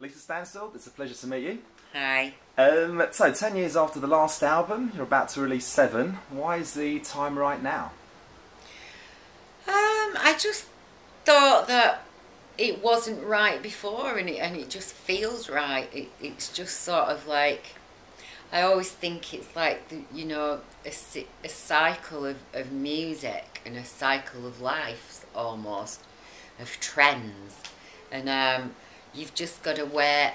Lisa Stansfield, it's a pleasure to meet you. Hi. Um, so, 10 years after the last album, you're about to release seven. Why is the time right now? Um, I just thought that it wasn't right before, and it and it just feels right. It, it's just sort of like I always think it's like the, you know a, a cycle of, of music and a cycle of life almost of trends, and um, you've just got to wait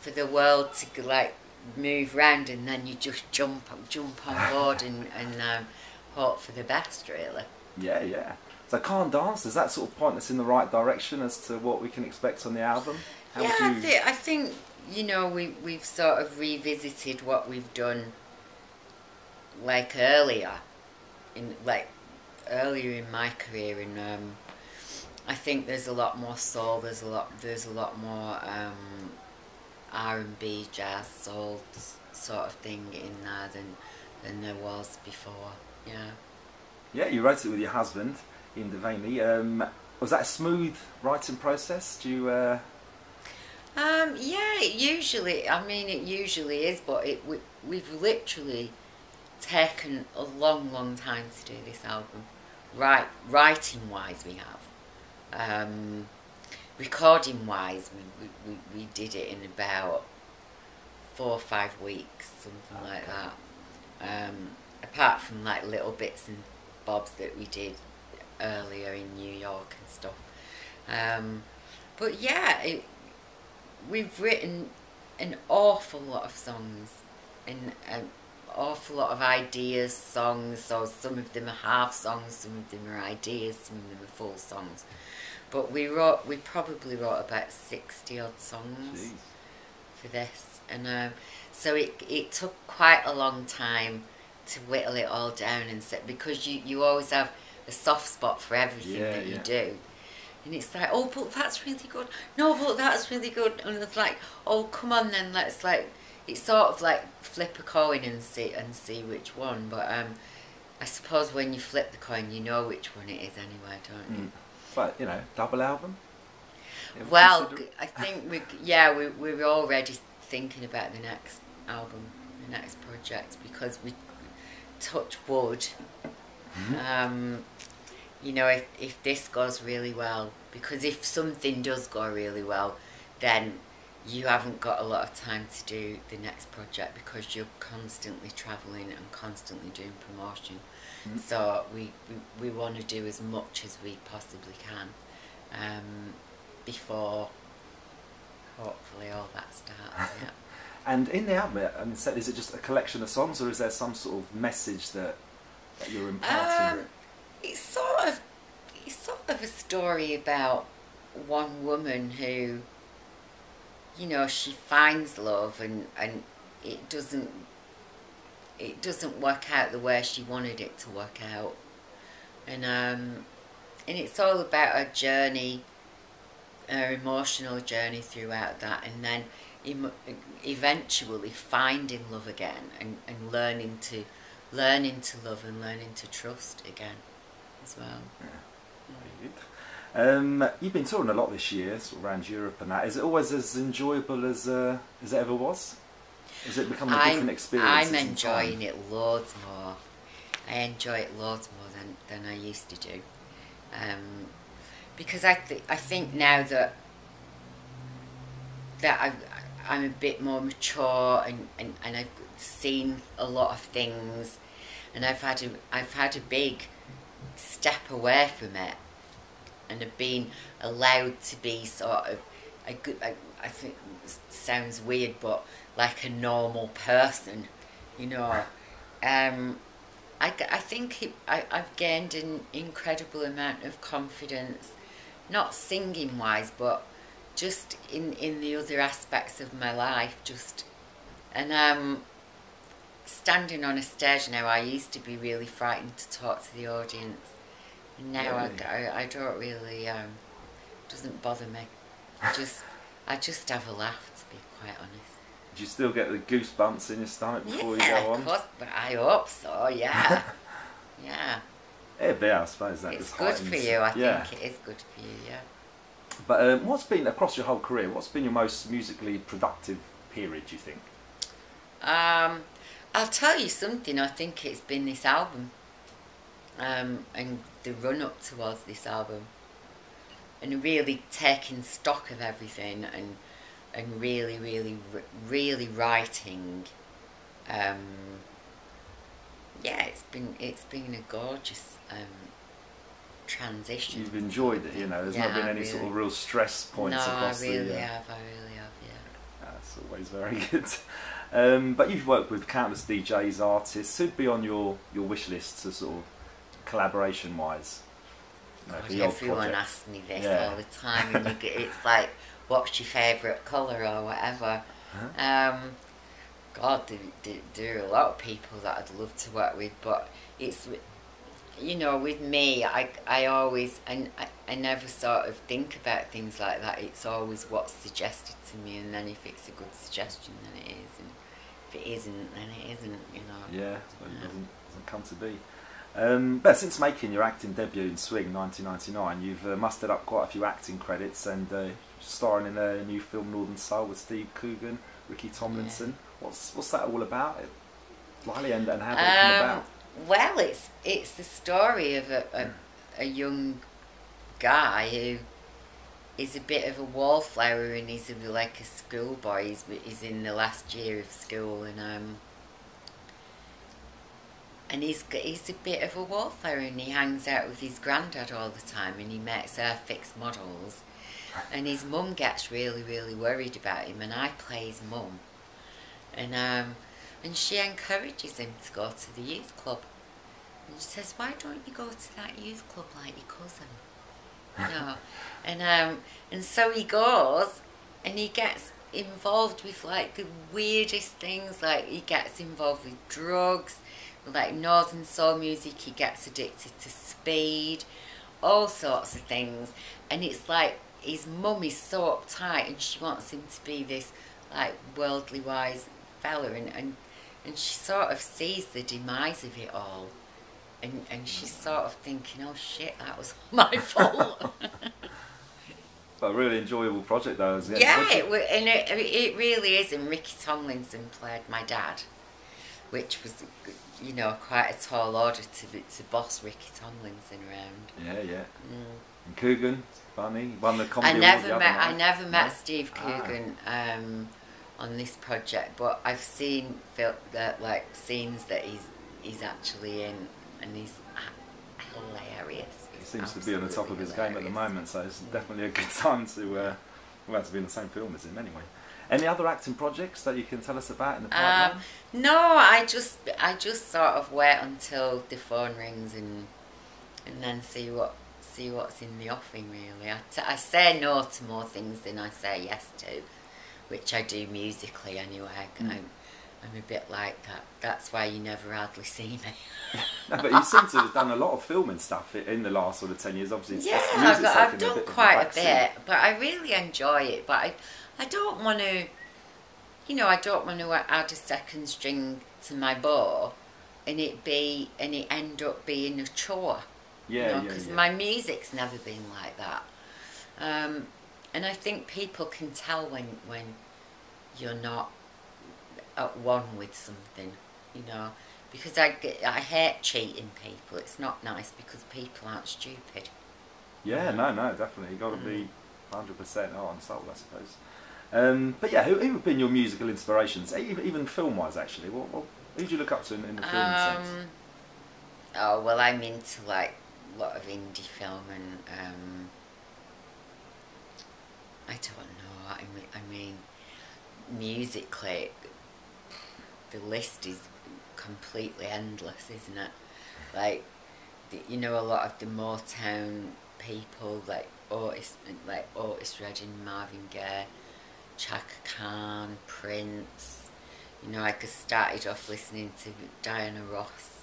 for the world to like move round, and then you just jump jump on board and and um, hope for the best, really. Yeah, yeah. So, Can't Dance, does that sort of point us in the right direction as to what we can expect on the album? How yeah, would I, you... thi- I think you know we we've sort of revisited what we've done like earlier in like earlier in my career and um, I think there's a lot more soul there's a lot there's a lot more um, R&B jazz soul sort of thing in there than than there was before yeah Yeah, you wrote it with your husband, Ian Devaney. Um, was that a smooth writing process? Do you... Uh... Um, yeah, it usually, I mean, it usually is, but it we, we've literally taken a long, long time to do this album. Right, writing wise, we have. Um, recording wise, we, we, we, did it in about four or five weeks, something like that. Um, apart from like little bits and bobs that we did earlier in New York and stuff. Um, but yeah, it, we've written an awful lot of songs and an awful lot of ideas, songs. So some of them are half songs, some of them are ideas, some of them are full songs. But we wrote, we probably wrote about sixty odd songs Jeez. for this, and um, so it it took quite a long time to whittle it all down and set because you you always have a soft spot for everything Yeah, that you yeah. do. And it's like, oh, but that's really good. No, but that's really good. And it's like, oh, come on then, let's like, it's sort of like flip a coin and see and see which one. But um, I suppose when you flip the coin, you know which one it is anyway, don't you? But, you know, double album? Well, consider? I think we, yeah, we we're already thinking about the next album, the next project because we touch wood. Um, you know, if if this goes really well, because if something does go really well, then you haven't got a lot of time to do the next project because you're constantly traveling and constantly doing promotion. Mhm. So we, we, we want to do as much as we possibly can um, before hopefully all that starts. Yeah. And in the album, I mean, is it just a collection of songs, or is there some sort of message that, that you're imparting? Um, it's sort of it's sort of a story about one woman who, you know, she finds love and and it doesn't it doesn't work out the way she wanted it to work out, and um, and it's all about her journey, her emotional journey throughout that, and then eventually finding love again and, and learning to learning to love and learning to trust again as well. Good. Um, you've been touring a lot this year, sort of around Europe and that. Is it always as enjoyable as uh, as it ever was? Is it becoming a different I'm, experience? I'm enjoying it loads more. I enjoy it loads more than, than I used to do. Um, because I, th- I think now that that I've, I'm a bit more mature and, and, and I've seen a lot of things and I've had a, I've had a big step away from it and have been allowed to be sort of a good I, I think it sounds weird but like a normal person you know? Um, I, I think it, I, I've gained an incredible amount of confidence not singing wise but just in, in the other aspects of my life just and um standing on a stage now I used to be really frightened to talk to the audience. Now I, Really? I, I don't really um doesn't bother me. I just I just have a laugh to be quite honest Do you still get the goosebumps in your stomach before you go on? of course but I hope so yeah yeah It'd be, I suppose. That it's good for you I yeah. think it is good for you yeah But um, what's been across your whole career? What's been your most musically productive period? Do you think? Um, I'll tell you something. I think it's been this album, um, and the run up towards this album, and really taking stock of everything, and and really, really, really writing. Um, yeah, it's been it's been a gorgeous um, transition. You've enjoyed it, you know. There's Yeah, not been any really. sort of real stress points no, across I really the. Uh, have. I really have. Yeah. That's always very good. Um, but you've worked with countless DJs, artists. Who'd be on your, your wish list to sort of collaboration wise? You know, for God, the everyone asks me this Yeah. all the time, and you get, it's like, what's your favourite colour or whatever. Uh-huh. Um, God, there, there, there are a lot of people that I'd love to work with, but it's, you know, with me, I, I always, and I, I never sort of think about things like that. It's always what's suggested to me, and then if it's a good suggestion, then it is, and if it isn't, then it isn't, you know. Yeah, it doesn't, doesn't come to be. Um, but since making your acting debut in Swing 1999, you've uh, mustered up quite a few acting credits and uh, starring in a new film Northern Soul with Steve Coogan, Ricky Tomlinson. What's what's that all about, Lily, and, and how did it come Um, about? Well, it's it's the story of a, a, a young guy who is a bit of a wallflower and he's a, like a schoolboy. He's, he's in the last year of school and um and he's he's a bit of a wallflower and he hangs out with his granddad all the time and he makes Airfix models and his mum gets really really worried about him and I play his mum and um and she encourages him to go to the youth club. And she says, "Why don't you go to that youth club like your cousin?" No, and um, and so he goes, and he gets involved with like the weirdest things. Like he gets involved with drugs, like northern soul music. He gets addicted to speed, all sorts of things, and it's like his mum is so uptight, and she wants him to be this like worldly wise fella, and and, and she sort of sees the demise of it all. And, and she's sort of thinking, oh shit, that was my fault. But a really enjoyable project though. It? yeah, it, and it, it really is. And Ricky Tomlinson played my dad, which was, you know, quite a tall order to to boss Ricky Tomlinson around. yeah, yeah. Mm. And Coogan, funny, won the comedy I never met I never met No? Steve Ah. Coogan um, on this project, but I've seen that like scenes that he's he's actually in, and he's hilarious. He seems to be on the top of his game at the moment, so it's definitely a good time to uh, well to be in the same film as him anyway. Any other acting projects that you can tell us about in the pipeline? Um, no, I just I just sort of wait until the phone rings and and then see what see what's in the offing. Really, I, t- I say no to more things than I say yes to, which I do musically anyway. Mm. I'm I'm a bit like that. That's why you never hardly see me. no, but you seem to have done a lot of filming stuff in the last sort of ten years. Obviously, yeah, I've, I've taken a done quite a bit, but I really enjoy it. But I I don't want to, you know, I don't want to add a second string to my bow, and it be and it end up being a chore. Yeah, yeah, Because yeah. my music's never been like that, um, and I think people can tell when when you're not at one with something, you know. Because I, get- I hate cheating people. It's not nice because people aren't stupid. Yeah, no, no, definitely. You've got to Mm. be 100% heart and soul, I suppose. Um, but yeah, who, who have been your musical inspirations, even, even film wise, actually? What, what, who do you look up to in, in the film sense? Um, oh well, I'm into like a lot of indie film and um, I don't know. I mean, I mean, musically, the list is completely endless, isn't it? Like, the, you know, a lot of the Motown people, like Otis, like Otis Redding, Marvin Gaye, Chaka Khan, Prince. You know, I just started off listening to Diana Ross,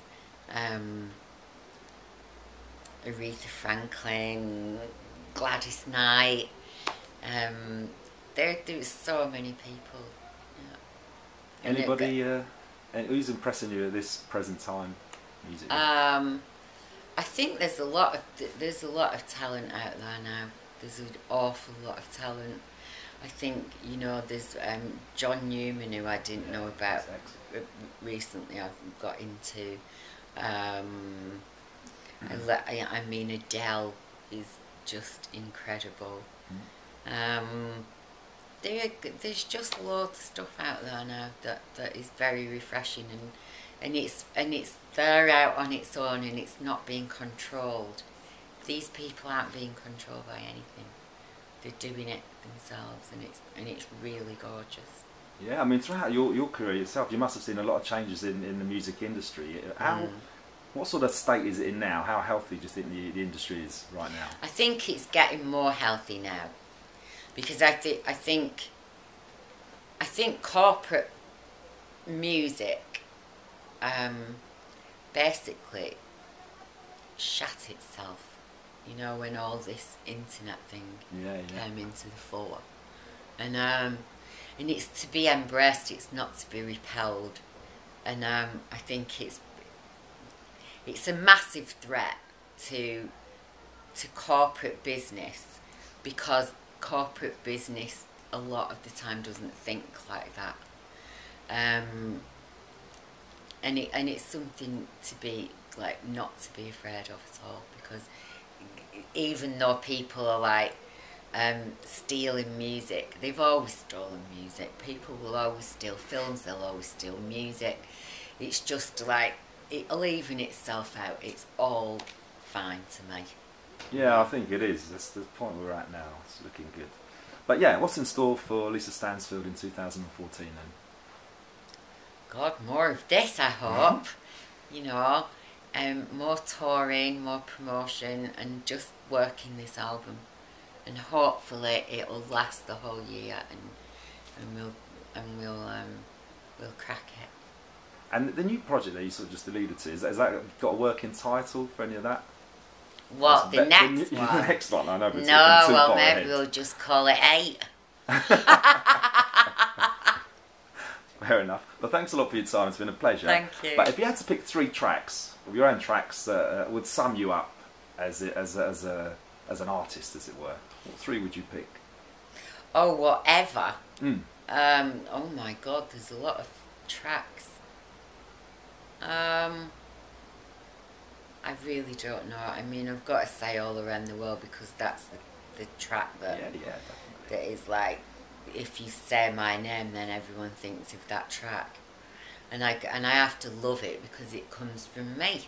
um, Aretha Franklin, Gladys Knight. Um, there, there was so many people. Yeah. Anybody, uh, who's impressing you at this present time, Music. Um, I think there's a lot of there's a lot of talent out there now. there's an awful lot of talent. I think you know there's um, John Newman who I didn't know about recently. I've got into. Um, I, Mhm. I, I mean Adele is just incredible. Um, there, there's just loads of stuff out there now that, that is very refreshing and and it's and it's there out on its own and it's not being controlled. These people aren't being controlled by anything. They're doing it themselves and it's and it's really gorgeous. Yeah, I mean, throughout your, your career itself, you must have seen a lot of changes in, in the music industry. How, Mm. What sort of state is it in now? How healthy do you think the, the industry is right now? I think it's getting more healthy now, because I think I think I think corporate music um, basically shat itself. You know when all this internet thing Yeah, yeah. came into the fore, and um, and it's to be embraced. It's not to be repelled, and um, I think it's it's a massive threat to to corporate business because corporate business a lot of the time doesn't think like that. Um, and it and it's something to be like not to be afraid of at all even though people are like um, stealing music, they've always stolen music. People will always steal films. They'll always steal music. It's just like it'll even itself out. It's all fine to me. Yeah, I think it is. That's the point we're at now. It's looking good. But yeah, what's in store for Lisa Stansfield in 2014 then? God, more of this, I hope. You know, um, more touring, more promotion, and just working this album. And hopefully it'll last the whole year, and and we'll and we'll um, we'll crack it. And the new project that you sort of just alluded to, is that, has that got a working title for any of that? What the next new- one? The next one, I know, No, well maybe ahead. we'll just call it eight. Fair enough. But thanks a lot for your time. It's been a pleasure. Thank you. But if you had to pick three tracks your own tracks uh, would sum you up as a, as a, as a as an artist, as it were, what three would you pick? Oh, whatever. Mm. Um, oh my god, there's a lot of tracks. Um, I really don't know. I mean, I've got to say all around the world because that's the, the track that yeah, yeah, that is like, if you say my name, then everyone thinks of that track, and I and I have to love it because it comes from me.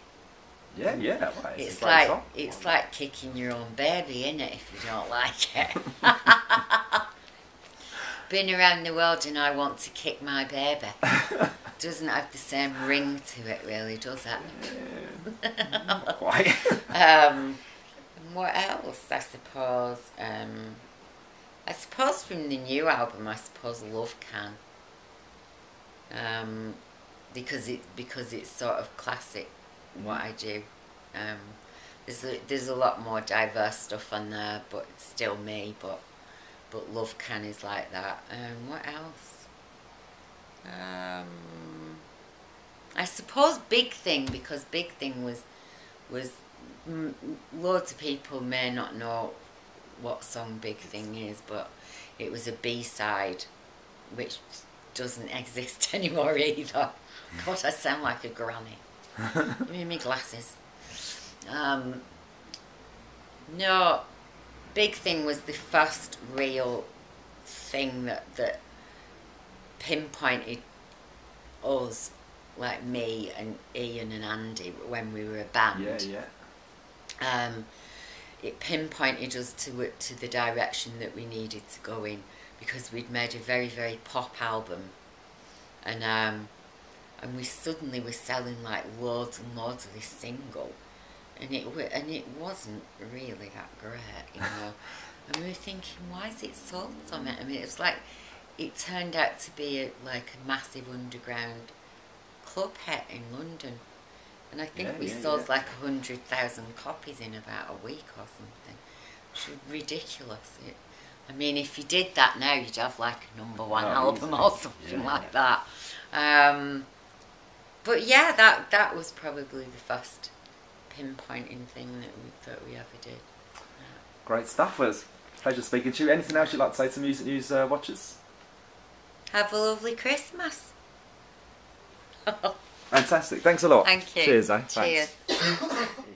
Yeah, yeah. Well, it's, It's like song. it's like kicking your own baby, is it? If you don't like it. Been around the world and I want to kick my baby. Doesn't have the same ring to it, really, does it? Not quite. Um, what else? I suppose. Um, I suppose from the new album, I suppose Love Can. Um, because it because it's sort of classic what I do. Um, there's a, there's a lot more diverse stuff on there, but it's still me. But but Love Can is like that. Um, what else? Um, I suppose Big Thing because Big Thing was was loads of people may not know what song Big Thing is, but it was a B side, which doesn't exist anymore either. God, I sound like a granny. Give me my glasses. Um, no, Big Thing was the first real thing that that pinpointed us, like me and Ian and Andy, when we were a band yeah, yeah. um, it pinpointed us to to the direction that we needed to go in because we'd made a very very pop album, and um, and we suddenly were selling like loads and loads of this single, and it and it wasn't really that great, you know. and we were thinking, why is it sold so much? I mean, it was like it turned out to be a, like a massive underground club hit in London. And I think Yeah, we yeah, sold yeah. like a hundred thousand copies in about a week or something. Which is ridiculous. It, I mean, if you did that now, you'd have like a number one Oh, album or something Yeah. like that. Um, but yeah, that that was probably the first pinpointing thing that we that we ever did. Great stuff. Well, it's Pleasure speaking to you. Anything else you'd like to say to Music News uh, watchers? Have a lovely Christmas. Fantastic. Thanks a lot. Thank you. Cheers, eh? Cheers.